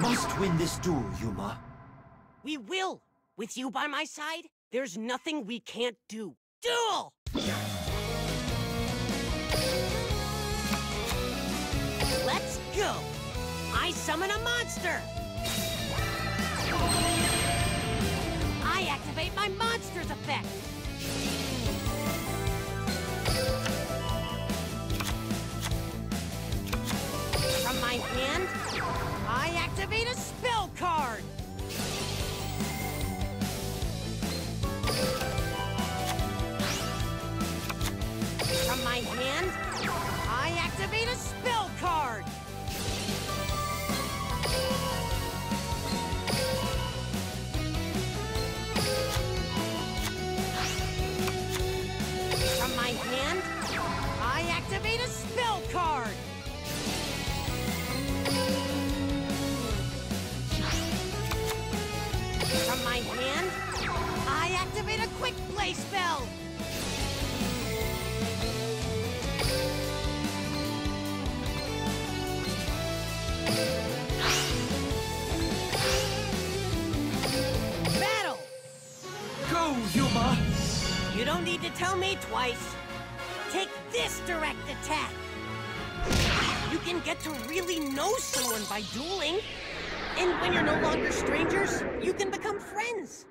must win this duel, Yuma. We will! With you by my side, there's nothing we can't do. Duel! Let's go! I summon a monster! I activate my monster's effect! My hand, I activate a spell card! From my hand, I activate From my hand, I activate a quick play spell! Battle! Go, Yuma! You don't need to tell me twice. Take this direct attack. You can get to really know someone by dueling. And when you're no longer strangers, you can become friends.